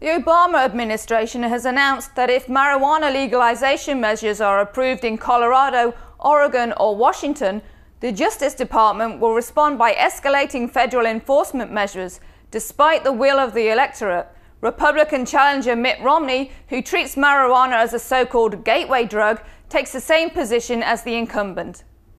The Obama administration has announced that if marijuana legalization measures are approved in Colorado, Oregon, or Washington, the Justice Department will respond by escalating federal enforcement measures, despite the will of the electorate. Republican challenger Mitt Romney, who treats marijuana as a so called gateway drug, takes the same position as the incumbent.